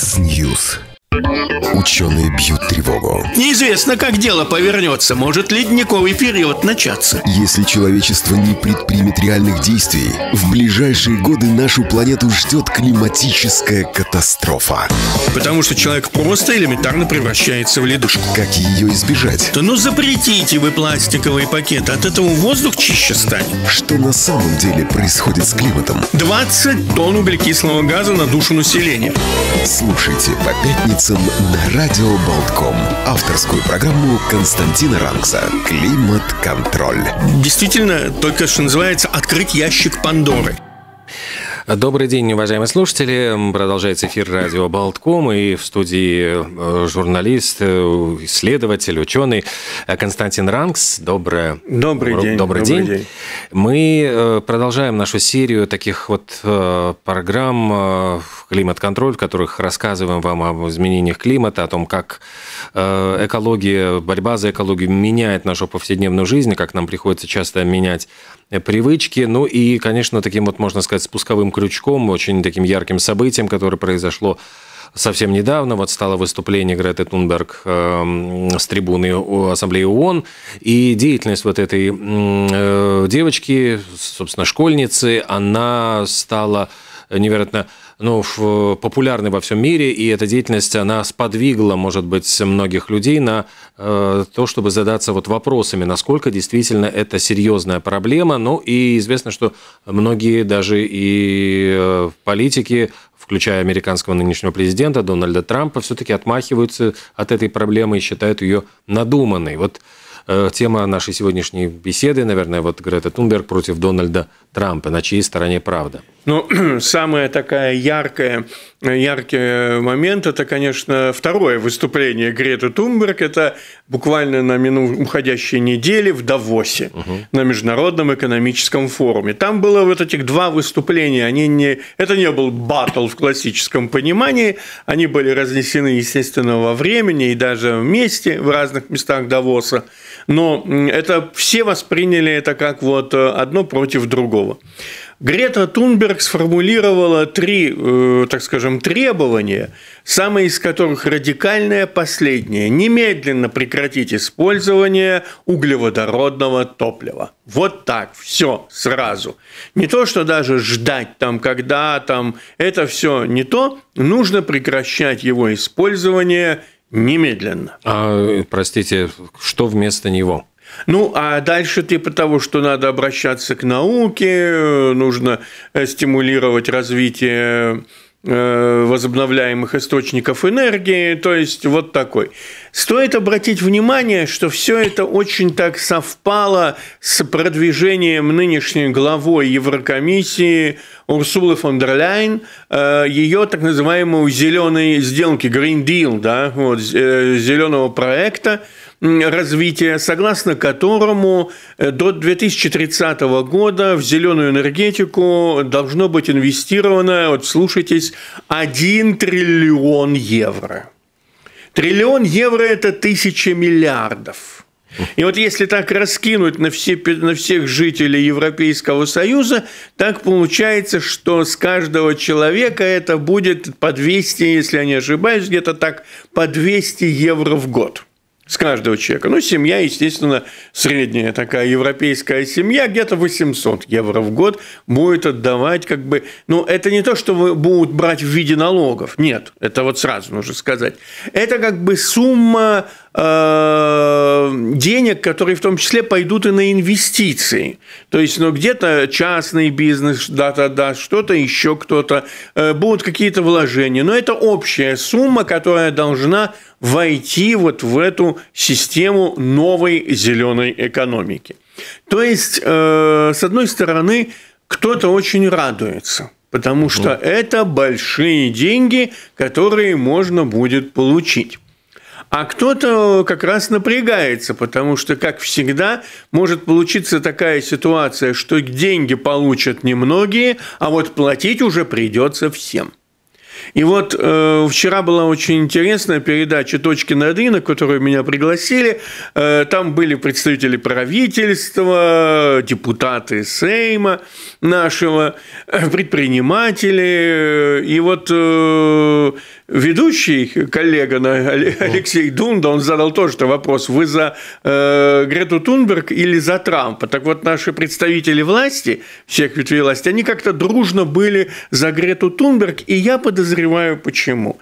News. Ученые бьют тревогу. Неизвестно, как дело повернется. Может ледниковый период начаться. Если человечество не предпримет реальных действий, в ближайшие годы нашу планету ждет климатическая катастрофа. Потому что человек просто элементарно превращается в ледышку. Как ее избежать? Да ну запретите вы пластиковые пакеты, от этого воздух чище станет. Что на самом деле происходит с климатом? 20 тонн углекислого газа на душу населения. Слушайте по пятницам на Радио Болтком. Авторскую программу Константина Ранкса «Климат-контроль». Действительно, только что называется «Открыть ящик Пандоры». Добрый день, уважаемые слушатели. Продолжается эфир радио Болтком и в студии э, журналист, э, исследователь, ученый Константин Ранкс. Доброе... Добрый день. Добрый, день. день. Мы э, продолжаем нашу серию таких вот программ «Климат-контроль», в которых рассказываем вам об изменениях климата, о том, как экология, борьба за экологию меняет нашу повседневную жизнь, как нам приходится часто менять привычки. Ну и, конечно, таким вот, можно сказать, спусковым крючком, очень таким ярким событием, которое произошло совсем недавно. Вот стало выступление Греты Тунберг э, с трибуны Ассамблеи ООН. И деятельность вот этой э, девочки, собственно, школьницы, она стала невероятно ну, популярной во всем мире, и эта деятельность, она сподвигла, может быть, многих людей на э, то, чтобы задаться вот вопросами, насколько действительно это серьезная проблема. Ну, и известно, что многие даже и э, политики включая американского нынешнего президента Дональда Трампа, все-таки отмахиваются от этой проблемы и считают ее надуманной. Вот э, тема нашей сегодняшней беседы, наверное, вот Грета Тунберг против Дональда Трампа. На чьей стороне правда? Ну, самая такая яркая, яркий момент – это, конечно, второе выступление Греты Тунберг. Это буквально на мину уходящей неделе в Давосе угу. на Международном экономическом форуме. Там было вот этих два выступления. Они не, это не был батл в классическом понимании. Они были разнесены, естественно, во времени и даже вместе в разных местах Давоса. Но это все восприняли это как вот одно против другого. Грета Тунберг сформулировала три, э, так скажем, требования, самое из которых радикальное последнее – немедленно прекратить использование углеводородного топлива. Вот так, все сразу. Не то, что даже ждать там, когда там, это все не то, нужно прекращать его использование немедленно. А, простите, что вместо него? Ну, а дальше типа того, что надо обращаться к науке, нужно э, стимулировать развитие э, возобновляемых источников энергии, то есть вот такой. Стоит обратить внимание, что все это очень так совпало с продвижением нынешней главой Еврокомиссии Урсулы фон дер Ляйн, э, ее так называемой зеленой сделки, Green Deal, да, вот, зеленого проекта, развития, согласно которому э, до 2030 года в зеленую энергетику должно быть инвестировано, вот слушайтесь, 1 триллион евро. Триллион евро – это тысяча миллиардов. И вот если так раскинуть на, все, на всех жителей Европейского Союза, так получается, что с каждого человека это будет по 200, если я не ошибаюсь, где-то так по 200 евро в год с каждого человека. Ну, семья, естественно, средняя такая европейская семья, где-то 800 евро в год будет отдавать как бы... Ну, это не то, что будут брать в виде налогов. Нет, это вот сразу нужно сказать. Это как бы сумма денег, которые в том числе пойдут и на инвестиции. То есть, ну, где-то частный бизнес да-да, да, что-то еще кто-то, э, будут какие-то вложения. Но это общая сумма, которая должна войти вот в эту систему новой зеленой экономики. То есть, э, с одной стороны, кто-то очень радуется – Потому что это большие деньги, которые можно будет получить. А кто-то как раз напрягается, потому что, как всегда, может получиться такая ситуация, что деньги получат немногие, а вот платить уже придется всем. И вот э, вчера была очень интересная передача «Точки над и», на которую меня пригласили. Э, там были представители правительства, депутаты Сейма нашего, э, предприниматели. И вот э, ведущий коллега Алексей Дунда, он задал тоже вопрос, вы за э, Грету Тунберг или за Трампа? Так вот, наши представители власти, всех ветвей власти, они как-то дружно были за Грету Тунберг, и я подозреваю, почему.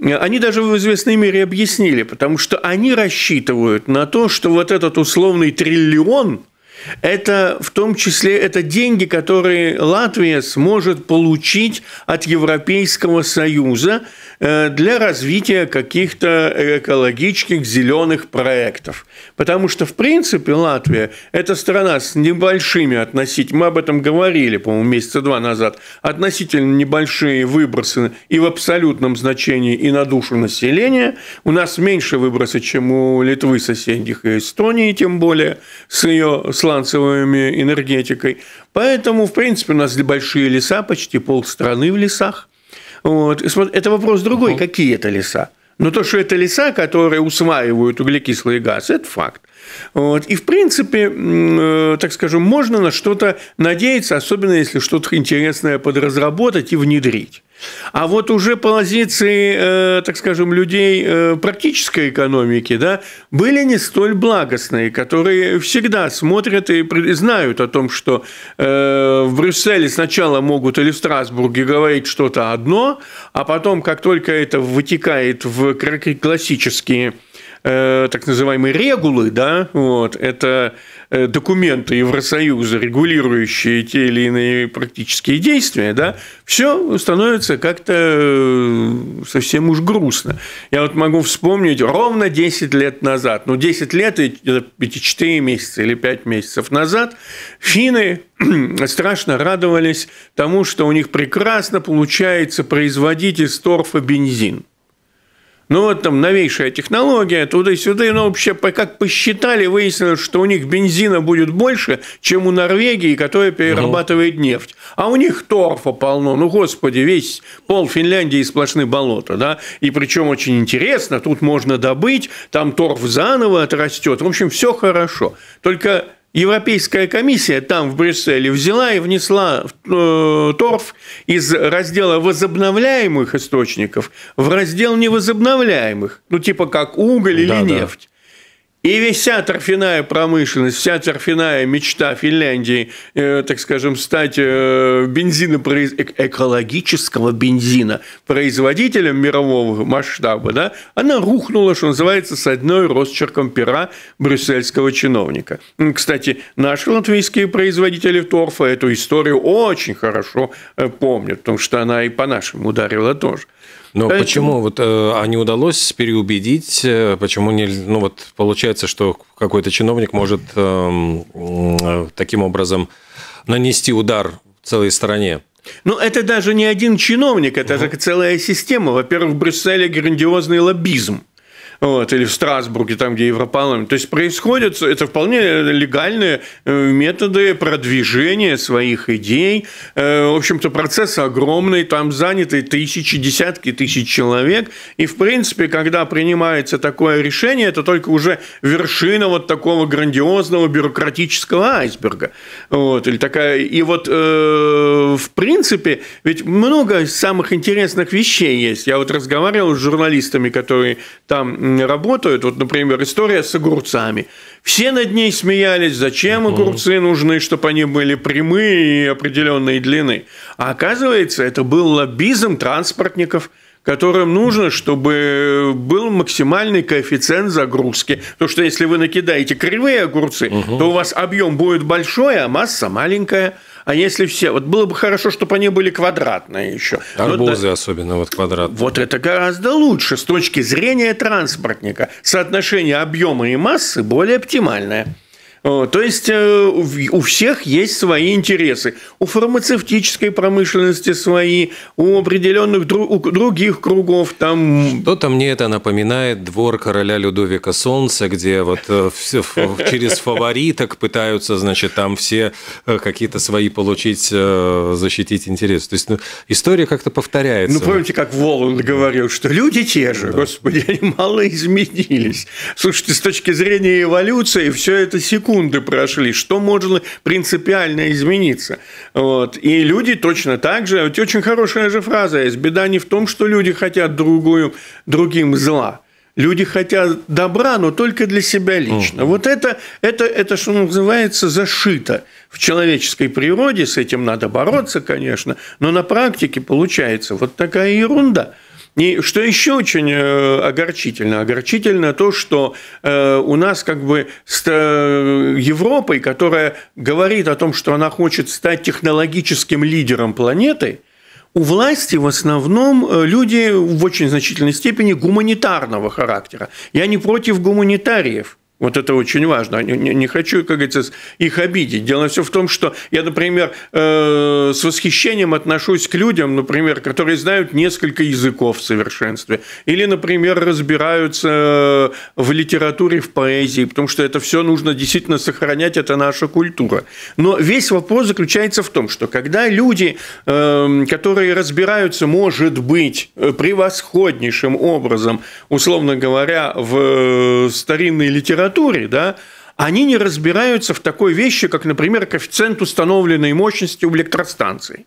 Они даже в известной мере объяснили, потому что они рассчитывают на то, что вот этот условный триллион – это в том числе это деньги, которые Латвия сможет получить от Европейского Союза для развития каких-то экологических зеленых проектов. Потому что, в принципе, Латвия – это страна с небольшими относительно, мы об этом говорили, по-моему, месяца два назад, относительно небольшие выбросы и в абсолютном значении, и на душу населения. У нас меньше выбросы, чем у Литвы, соседних и Эстонии, тем более, с ее сланцевыми энергетикой. Поэтому, в принципе, у нас большие леса, почти полстраны в лесах. Вот. Это вопрос другой, угу. какие это леса. Но то, что это леса, которые усваивают углекислый газ, это факт. Вот. И, в принципе, э, так скажем, можно на что-то надеяться, особенно если что-то интересное подразработать и внедрить. А вот уже позиции, э, так скажем, людей э, практической экономики да, были не столь благостные, которые всегда смотрят и знают о том, что в Брюсселе сначала могут или в Страсбурге говорить что-то одно, а потом, как только это вытекает в классические Э, так называемые регулы, да, вот, это э, документы Евросоюза, регулирующие те или иные практические действия, да, все становится как-то э, совсем уж грустно. Я вот могу вспомнить ровно 10 лет назад, ну, 10 лет и эти 4 месяца или 5 месяцев назад финны страшно радовались тому, что у них прекрасно получается производить из торфа бензин. Ну, вот там новейшая технология, туда-сюда, но вообще, как посчитали, выяснилось, что у них бензина будет больше, чем у Норвегии, которая перерабатывает угу. нефть. А у них торфа полно. Ну, господи, весь пол Финляндии сплошные болота, да? И причем очень интересно, тут можно добыть, там торф заново отрастет. В общем, все хорошо. Только Европейская комиссия там, в Брюсселе, взяла и внесла э, торф из раздела возобновляемых источников в раздел невозобновляемых, ну, типа как уголь или да, нефть. И вся торфяная промышленность, вся торфяная мечта Финляндии, э, так скажем, стать э, бензинопроиз... экологического бензина производителем мирового масштаба, да, она рухнула, что называется, с одной росчерком пера брюссельского чиновника. Кстати, наши латвийские производители торфа эту историю очень хорошо э, помнят, потому что она и по нашим ударила тоже. Но Поэтому... почему вот э, а не удалось переубедить? Э, почему не, ну вот получается, что какой-то чиновник может э, э, таким образом нанести удар целой стране? Ну, это даже не один чиновник, это угу. целая система. Во-первых, в Брюсселе грандиозный лоббизм вот, или в Страсбурге, там, где Европарламент. То есть происходят, это вполне легальные э, методы продвижения своих идей. Э, в общем-то, процесс огромный, там заняты тысячи, десятки тысяч человек. И, в принципе, когда принимается такое решение, это только уже вершина вот такого грандиозного бюрократического айсберга. Вот, или такая... И вот, э, в принципе, ведь много самых интересных вещей есть. Я вот разговаривал с журналистами, которые там работают. Вот, например, история с огурцами. Все над ней смеялись, зачем огурцы нужны, чтобы они были прямые и определенной длины. А оказывается, это был лоббизм транспортников – которым нужно, чтобы был максимальный коэффициент загрузки. Потому что если вы накидаете кривые огурцы, угу. то у вас объем будет большой, а масса маленькая. А если все... Вот было бы хорошо, чтобы они были квадратные еще. Арбузы да, особенно вот квадратные. Вот это гораздо лучше с точки зрения транспортника. Соотношение объема и массы более оптимальное. То есть э, у всех есть свои интересы. У фармацевтической промышленности свои, у определенных у других кругов там... Что-то мне это напоминает двор короля Людовика Солнца, где вот э, через фавориток пытаются, значит, там все э, какие-то свои получить, защитить интересы. То есть ну, история как-то повторяется. Ну, помните, как Воланд говорил, что люди те же, да. господи, они мало изменились. Слушайте, с точки зрения эволюции, все это секунд секунды прошли, что может принципиально измениться. Вот. И люди точно так же, вот очень хорошая же фраза есть, беда не в том, что люди хотят другую, другим зла, Люди хотят добра, но только для себя лично. Вот это, это, это, что называется, зашито в человеческой природе. С этим надо бороться, конечно, но на практике получается вот такая ерунда. И что еще очень э, огорчительно? Огорчительно то, что э, у нас как бы с э, Европой, которая говорит о том, что она хочет стать технологическим лидером планеты, у власти в основном люди в очень значительной степени гуманитарного характера. Я не против гуманитариев – вот это очень важно. Не, не хочу, как говорится, их обидеть. Дело все в том, что я, например, э, с восхищением отношусь к людям, например, которые знают несколько языков в совершенстве. Или, например, разбираются э, в литературе, в поэзии, потому что это все нужно действительно сохранять, это наша культура. Но весь вопрос заключается в том, что когда люди, э, которые разбираются, может быть, э, превосходнейшим образом, условно говоря, в старинной литературе, литературе, да, они не разбираются в такой вещи, как, например, коэффициент установленной мощности у электростанции.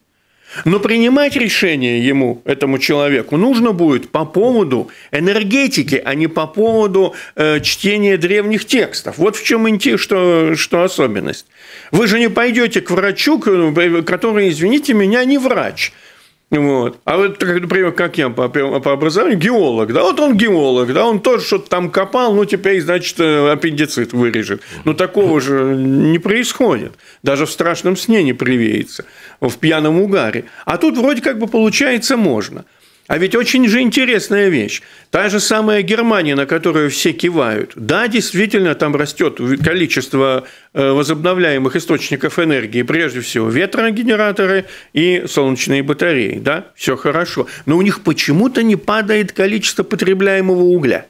Но принимать решение ему, этому человеку, нужно будет по поводу энергетики, а не по поводу э, чтения древних текстов. Вот в чем что, что особенность. Вы же не пойдете к врачу, который, извините меня, не врач – вот. А вот, например, как я по, по образованию, геолог, да, вот он геолог, да, он тоже что-то там копал, ну, теперь, значит, э, аппендицит вырежет. Но такого же не происходит. Даже в страшном сне не привеется, в пьяном угаре. А тут вроде как бы получается можно. А ведь очень же интересная вещь. Та же самая Германия, на которую все кивают. Да, действительно, там растет количество э, возобновляемых источников энергии, прежде всего ветрогенераторы и солнечные батареи. Да, все хорошо. Но у них почему-то не падает количество потребляемого угля.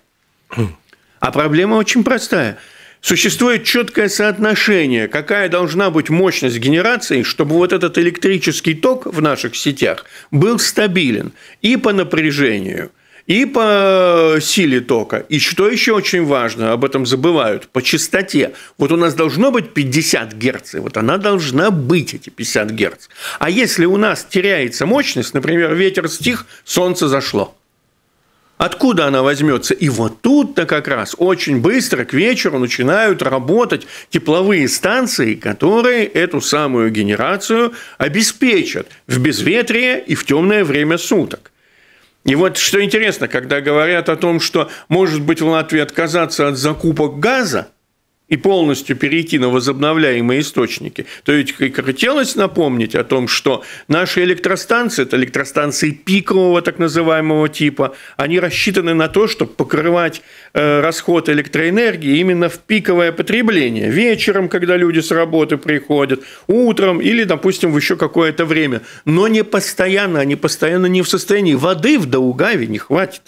А проблема очень простая – существует четкое соотношение, какая должна быть мощность генерации, чтобы вот этот электрический ток в наших сетях был стабилен и по напряжению, и по силе тока. И что еще очень важно, об этом забывают, по частоте. Вот у нас должно быть 50 Гц, вот она должна быть, эти 50 Гц. А если у нас теряется мощность, например, ветер стих, солнце зашло – Откуда она возьмется? И вот тут-то как раз очень быстро к вечеру начинают работать тепловые станции, которые эту самую генерацию обеспечат в безветрие и в темное время суток. И вот что интересно, когда говорят о том, что, может быть, в Латвии отказаться от закупок газа, и полностью перейти на возобновляемые источники, то ведь хотелось напомнить о том, что наши электростанции, это электростанции пикового так называемого типа, они рассчитаны на то, чтобы покрывать э, расход электроэнергии именно в пиковое потребление. Вечером, когда люди с работы приходят, утром или, допустим, в еще какое-то время. Но не постоянно, они постоянно не в состоянии. Воды в Даугаве не хватит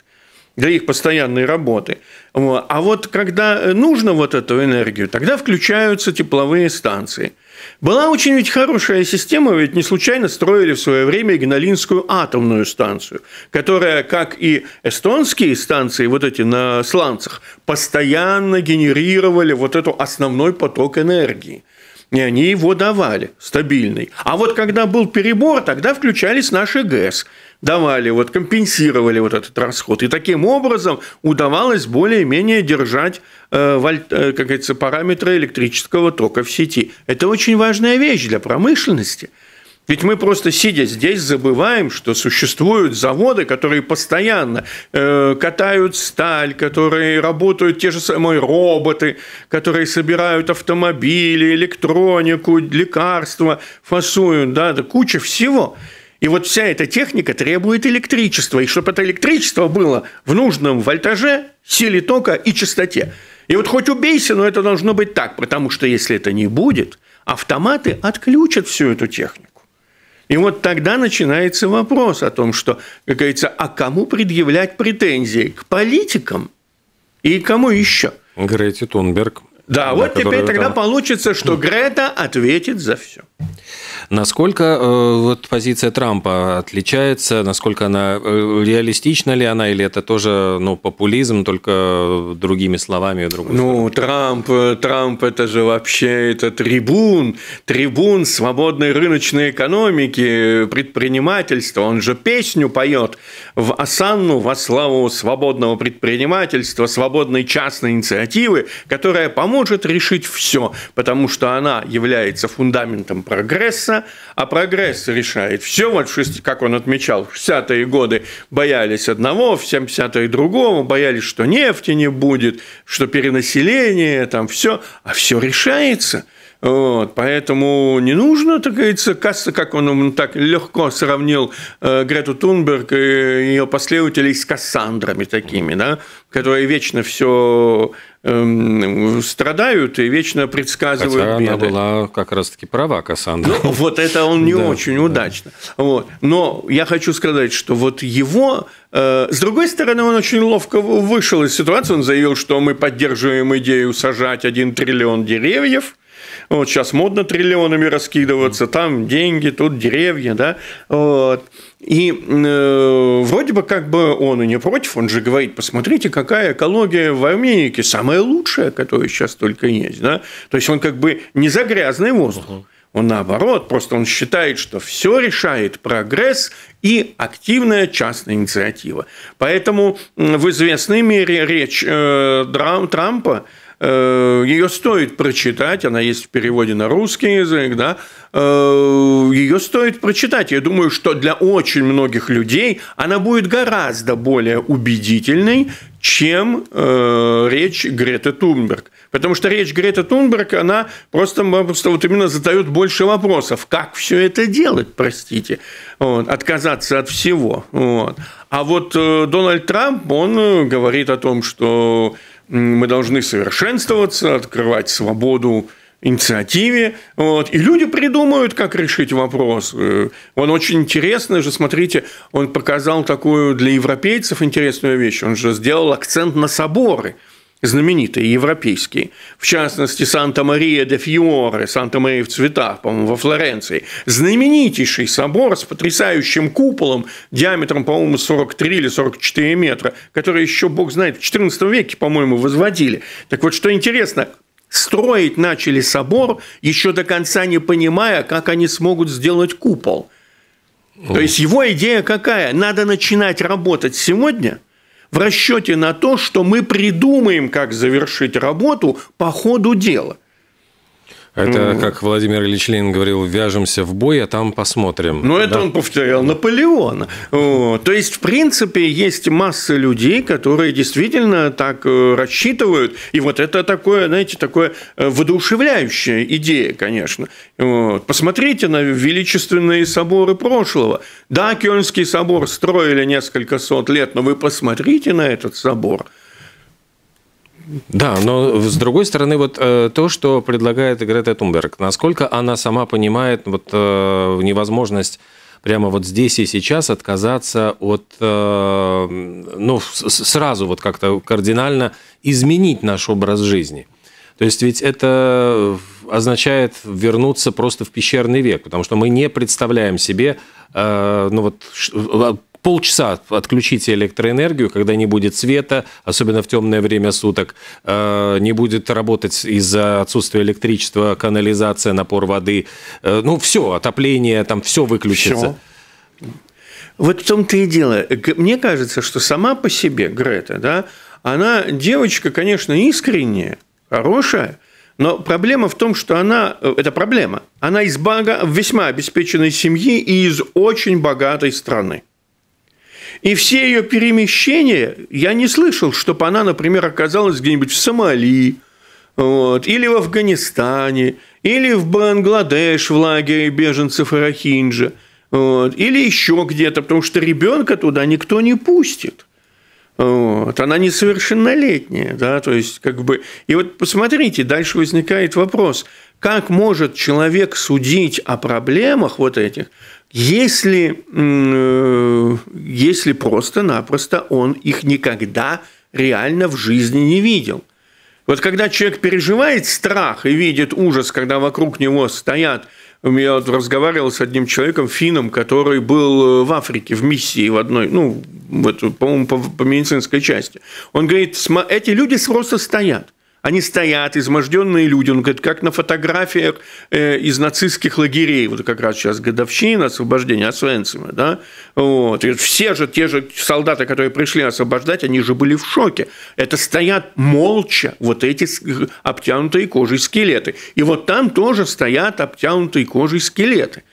для их постоянной работы. А вот когда нужно вот эту энергию, тогда включаются тепловые станции. Была очень ведь хорошая система, ведь не случайно строили в свое время Игналинскую атомную станцию, которая, как и эстонские станции, вот эти на сланцах, постоянно генерировали вот этот основной поток энергии и они его давали стабильный. А вот когда был перебор, тогда включались наши ГЭС давали, вот компенсировали вот этот расход. И таким образом удавалось более-менее держать, э, э, как говорится, параметры электрического тока в сети. Это очень важная вещь для промышленности. Ведь мы просто сидя здесь забываем, что существуют заводы, которые постоянно э, катают сталь, которые работают те же самые роботы, которые собирают автомобили, электронику, лекарства, фасуют, да, да куча всего. И вот вся эта техника требует электричества. И чтобы это электричество было в нужном вольтаже, силе тока и частоте. И вот хоть убейся, но это должно быть так, потому что если это не будет, автоматы отключат всю эту технику. И вот тогда начинается вопрос о том, что, как говорится, а кому предъявлять претензии? К политикам и кому еще? Грете Тунберг. Да, вот теперь тогда там... получится, что Грета ответит за все. Насколько э, вот позиция Трампа отличается, насколько она э, реалистична ли она, или это тоже ну, популизм, только другими словами? Другой ну, Трамп, э, Трамп это же вообще это трибун, трибун свободной рыночной экономики, предпринимательства. Он же песню поет в Асанну во славу свободного предпринимательства, свободной частной инициативы, которая поможет решить все, потому что она является фундаментом прогресса, а прогресс решает все. Вот, как он отмечал, в 60-е годы боялись одного, в 70-е другого, боялись, что нефти не будет, что перенаселение, там все, а все решается – вот, поэтому не нужно, так говорится, касса, как он так легко сравнил э, Грету Тунберг и ее последователей с Кассандрами такими, да, которые вечно все эм, страдают и вечно предсказывают Хотя беды. она была как раз-таки права, Кассандра. Ну, вот это он не да, очень да. удачно. Вот. Но я хочу сказать, что вот его... Э, с другой стороны, он очень ловко вышел из ситуации. Он заявил, что мы поддерживаем идею сажать один триллион деревьев – вот сейчас модно триллионами раскидываться, там деньги, тут деревья, да. Вот. И э, вроде бы как бы он и не против, он же говорит, посмотрите, какая экология в Америке, самая лучшая, которая сейчас только есть, да. То есть он как бы не за грязный воздух. Он наоборот, просто он считает, что все решает прогресс и активная частная инициатива. Поэтому в известной мере речь э, Трампа ее стоит прочитать, она есть в переводе на русский язык, да, э, ее стоит прочитать. Я думаю, что для очень многих людей она будет гораздо более убедительной, чем э, речь Греты Тунберг. Потому что речь Греты Тунберг, она просто, просто вот именно задает больше вопросов. Как все это делать, простите? Вот, отказаться от всего. Вот. А вот Дональд Трамп, он говорит о том, что мы должны совершенствоваться, открывать свободу инициативе, вот, и люди придумают, как решить вопрос. Э, он очень интересный же, смотрите, он показал такую для европейцев интересную вещь, он же сделал акцент на соборы – знаменитые европейские, в частности, Санта-Мария де Фьоре, Санта-Мария в цветах, по-моему, во Флоренции, знаменитейший собор с потрясающим куполом диаметром, по-моему, 43 или 44 метра, который еще, бог знает, в XIV веке, по-моему, возводили. Так вот, что интересно, строить начали собор, еще до конца не понимая, как они смогут сделать купол. То есть его идея какая? Надо начинать работать сегодня – в расчете на то, что мы придумаем, как завершить работу по ходу дела – это, как Владимир Ильич Ленин говорил, вяжемся в бой, а там посмотрим. Ну, это да? он повторял Наполеона. То есть, в принципе, есть масса людей, которые действительно так э, рассчитывают. И вот это такое, знаете, такое э, воодушевляющая идея, конечно. Посмотрите на величественные соборы прошлого. Да, Кёльнский собор строили несколько сот лет, но вы посмотрите на этот собор – да, но с другой стороны, вот э, то, что предлагает Грета Тунберг, насколько она сама понимает вот э, невозможность прямо вот здесь и сейчас отказаться от, э, ну, сразу вот как-то кардинально изменить наш образ жизни. То есть ведь это означает вернуться просто в пещерный век, потому что мы не представляем себе, ну вот полчаса отключите электроэнергию, когда не будет света, особенно в темное время суток, э, не будет работать из-за отсутствия электричества, канализация, напор воды. Э, ну, все, отопление, там все выключится. Все. Вот в том-то и дело. Мне кажется, что сама по себе Грета, да, она девочка, конечно, искренняя, хорошая, но проблема в том, что она, э, это проблема, она из бога, весьма обеспеченной семьи и из очень богатой страны. И все ее перемещения, я не слышал, чтобы она, например, оказалась где-нибудь в Сомали, вот, или в Афганистане, или в Бангладеш в лагере беженцев Рахинджа, вот, или еще где-то, потому что ребенка туда никто не пустит. Вот. Она несовершеннолетняя, да, то есть как бы... И вот посмотрите, дальше возникает вопрос, как может человек судить о проблемах вот этих, если, э, если просто-напросто он их никогда реально в жизни не видел. Вот когда человек переживает страх и видит ужас, когда вокруг него стоят я вот разговаривал с одним человеком, финном, который был в Африке в миссии в одной, ну, по-моему, по, по медицинской части. Он говорит, эти люди просто стоят. Они стоят, изможденные люди, он говорит, как на фотографиях э, из нацистских лагерей, вот как раз сейчас годовщина освобождения Освенцима, да, вот, и все же, те же солдаты, которые пришли освобождать, они же были в шоке. Это стоят молча вот эти обтянутые кожей скелеты. И вот там тоже стоят обтянутые кожей скелеты.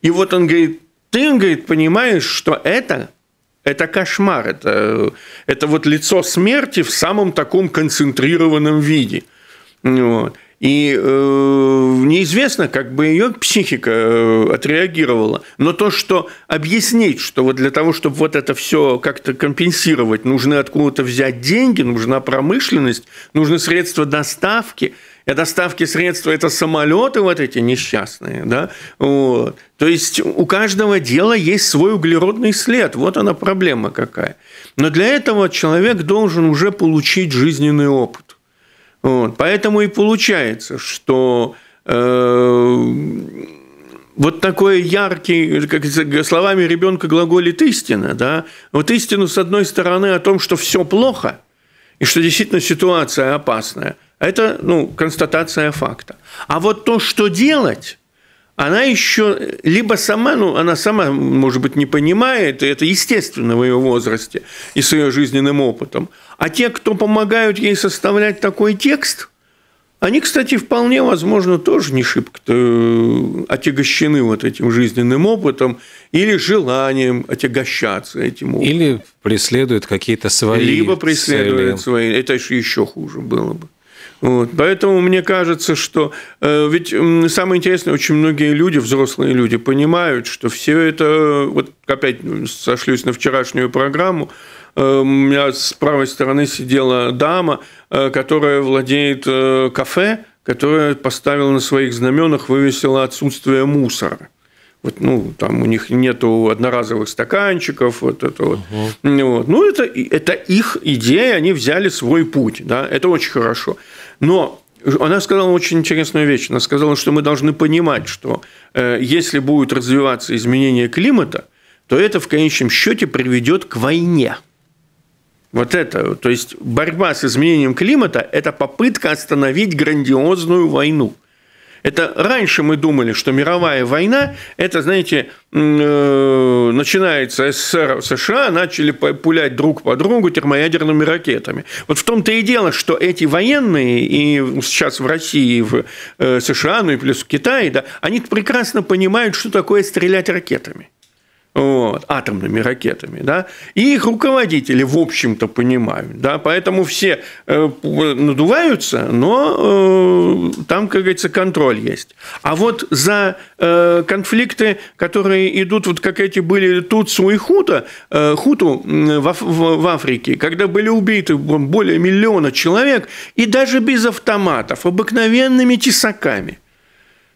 И вот он говорит, ты, он говорит, понимаешь, что это это кошмар, это, это вот лицо смерти в самом таком концентрированном виде. Вот. И э, неизвестно, как бы ее психика э, отреагировала. Но то, что объяснить, что вот для того, чтобы вот это все как-то компенсировать, нужно откуда-то взять деньги, нужна промышленность, нужны средства доставки – и доставки средства – это самолеты вот эти несчастные. Да? Вот. То есть у каждого дела есть свой углеродный след. Вот она проблема какая. Но для этого человек должен уже получить жизненный опыт. Вот. Поэтому и получается, что э, вот такой яркий, как словами ребенка глаголит истина, да, вот истину с одной стороны о том, что все плохо, и что действительно ситуация опасная – это ну, констатация факта. А вот то, что делать, она еще либо сама, ну, она сама, может быть, не понимает, и это естественно в ее возрасте и с ее жизненным опытом. А те, кто помогают ей составлять такой текст, они, кстати, вполне возможно тоже не шибко э, отягощены вот этим жизненным опытом или желанием отягощаться этим опытом. Или преследуют какие-то свои Либо преследуют цели. свои. Это еще хуже было бы. Вот. Поэтому мне кажется, что э, ведь самое интересное, очень многие люди, взрослые люди, понимают, что все это, вот опять сошлюсь на вчерашнюю программу, э, у меня с правой стороны сидела дама, э, которая владеет кафе, которая поставила на своих знаменах, вывесила отсутствие мусора. Вот, ну, там у них нету одноразовых стаканчиков, вот это вот. Угу. вот. Ну, это, это их идея, они взяли свой путь, да, это очень хорошо. Но она сказала очень интересную вещь. Она сказала, что мы должны понимать, что э, если будет развиваться изменение климата, то это в конечном счете приведет к войне. Вот это, то есть борьба с изменением климата – это попытка остановить грандиозную войну. Это раньше мы думали, что мировая война, это, знаете, э, начинается СССР, США начали пулять друг по другу термоядерными ракетами. Вот в том-то и дело, что эти военные, и сейчас в России, и в э, США, ну и плюс в Китае, да, они прекрасно понимают, что такое стрелять ракетами вот, атомными ракетами, да, и их руководители, в общем-то, понимают, да, поэтому все э, надуваются, но э, там, как говорится, контроль есть. А вот за э, конфликты, которые идут, вот как эти были Туцу и Хута, Хуту в, в, в Африке, когда были убиты более миллиона человек, и даже без автоматов, обыкновенными тесаками,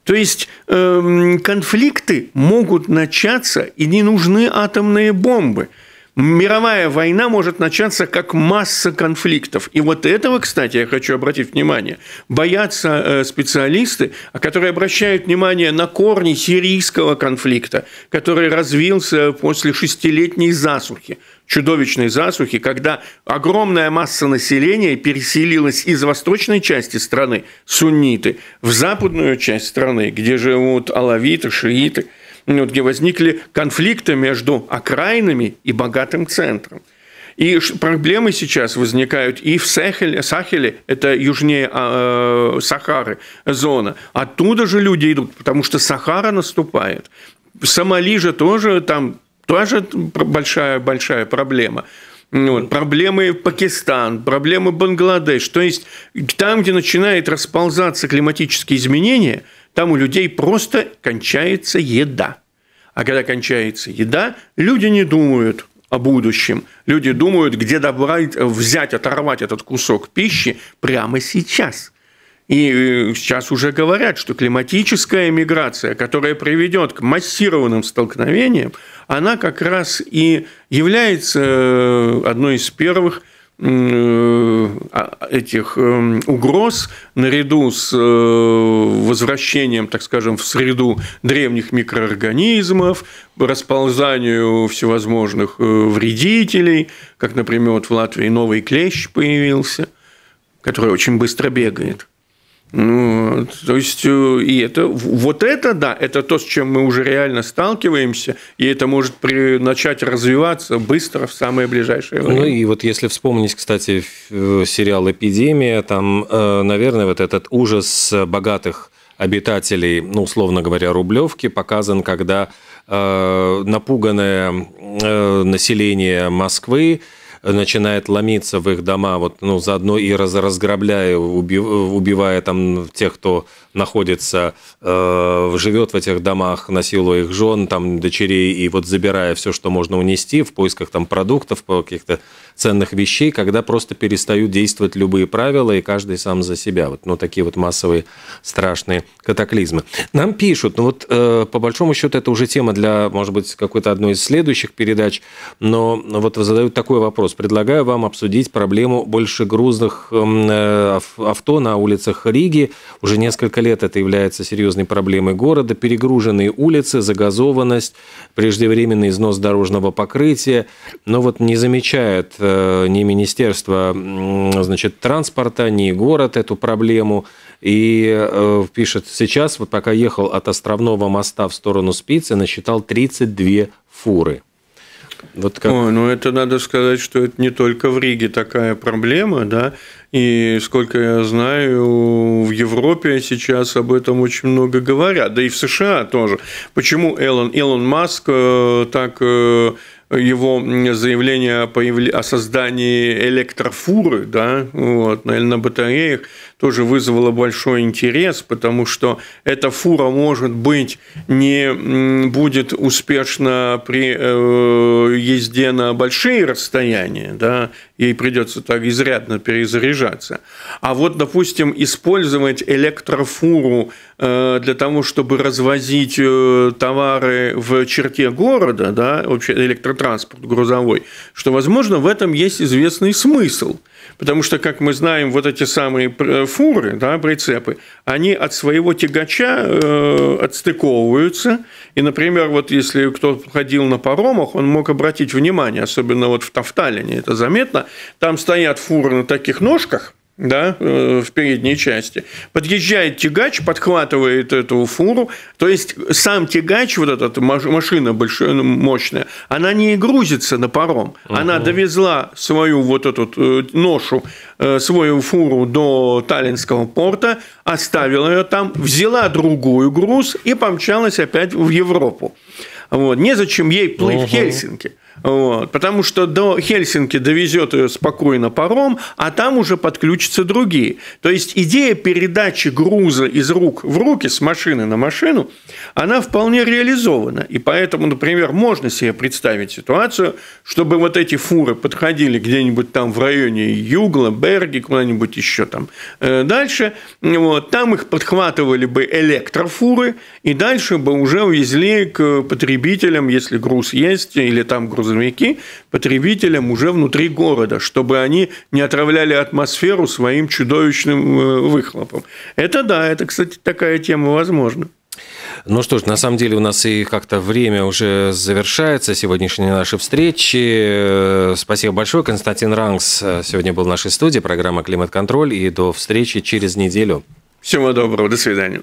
то есть э, конфликты могут начаться, и не нужны атомные бомбы. Мировая война может начаться как масса конфликтов. И вот этого, кстати, я хочу обратить внимание, боятся э, специалисты, которые обращают внимание на корни сирийского конфликта, который развился после шестилетней засухи чудовищной засухи, когда огромная масса населения переселилась из восточной части страны, сунниты, в западную часть страны, где живут алавиты, шииты, ну, где возникли конфликты между окраинами и богатым центром. И проблемы сейчас возникают и в Сахеле, Сахеле это южнее э, Сахары зона. Оттуда же люди идут, потому что Сахара наступает. Сомали же тоже там тоже большая, большая проблема. Вот. Проблемы Пакистан, проблемы Бангладеш. То есть там, где начинает расползаться климатические изменения, там у людей просто кончается еда. А когда кончается еда, люди не думают о будущем. Люди думают, где добрать, взять, оторвать этот кусок пищи прямо сейчас. И э, сейчас уже говорят, что климатическая миграция, которая приведет к массированным столкновениям, она как раз и является э, одной из первых Э, а, этих эм, угроз наряду с возвращением, так скажем, в среду древних микроорганизмов, расползанию всевозможных вредителей, как, например, вот в Латвии новый клещ появился, который очень быстро бегает. Ну, то есть, э, и это, вот это, да, это то, с чем мы уже реально сталкиваемся, и это может при, начать развиваться быстро в самое ближайшее время. Ну, и вот если вспомнить, кстати, э, сериал «Эпидемия», там, э, наверное, вот этот ужас богатых обитателей, ну, условно говоря, Рублевки показан, когда э, напуганное э, население Москвы начинает ломиться в их дома, вот, ну, заодно и раз, разграбляя, убивая там тех, кто находится, э, живет в этих домах, насилуя их жен, там, дочерей, и вот забирая все, что можно унести в поисках там продуктов, каких-то ценных вещей, когда просто перестают действовать любые правила, и каждый сам за себя. Вот, ну, такие вот массовые страшные катаклизмы. Нам пишут, ну вот э, по большому счету это уже тема для, может быть, какой-то одной из следующих передач, но вот задают такой вопрос. Предлагаю вам обсудить проблему больше грузных э, авто на улицах Риги. Уже несколько лет это является серьезной проблемой города. Перегруженные улицы, загазованность, преждевременный износ дорожного покрытия. Но вот не замечает э, ни Министерство значит, транспорта, ни город эту проблему. И э, пишет, сейчас, вот пока ехал от Островного моста в сторону Спицы, насчитал 32 фуры. Вот как... Ой, ну это надо сказать, что это не только в Риге такая проблема, да, и сколько я знаю, в Европе сейчас об этом очень много говорят, да и в США тоже. Почему Элон, Элон Маск э, так э, его заявление о, появлении, о создании электрофуры да, вот, на батареях тоже вызвало большой интерес, потому что эта фура, может быть, не будет успешна при э, езде на большие расстояния, да, ей придется так изрядно перезаряжаться. А вот, допустим, использовать электрофуру э, для того, чтобы развозить э, товары в черте города, да, вообще электротранспорт грузовой, что, возможно, в этом есть известный смысл – Потому что, как мы знаем, вот эти самые э, фуры, да, прицепы, они от своего тягача э, отстыковываются. И, например, вот если кто ходил на паромах, он мог обратить внимание, особенно вот в Тавталине это заметно, там стоят фуры на таких ножках, да, э, в передней части. Подъезжает тягач, подхватывает эту фуру, то есть сам тягач, вот эта машина большая, ну, мощная, она не грузится на паром, угу. она довезла свою вот эту э, ношу, э, свою фуру до Таллинского порта, оставила ее там, взяла другую груз и помчалась опять в Европу. Вот. Незачем ей плыть угу. в Хельсинки. Вот, потому что до Хельсинки довезет ее спокойно паром, а там уже подключатся другие. То есть идея передачи груза из рук в руки с машины на машину, она вполне реализована. И поэтому, например, можно себе представить ситуацию, чтобы вот эти фуры подходили где-нибудь там в районе Югла, Берги, куда-нибудь еще там э, дальше. Вот, там их подхватывали бы электрофуры, и дальше бы уже увезли к потребителям, если груз есть, или там груз грузовики потребителям уже внутри города, чтобы они не отравляли атмосферу своим чудовищным э, выхлопом. Это да, это, кстати, такая тема возможна. Ну что ж, на самом деле у нас и как-то время уже завершается сегодняшней нашей встречи. Спасибо большое. Константин Рангс сегодня был в нашей студии, программа «Климат-контроль». И до встречи через неделю. Всего доброго, до свидания.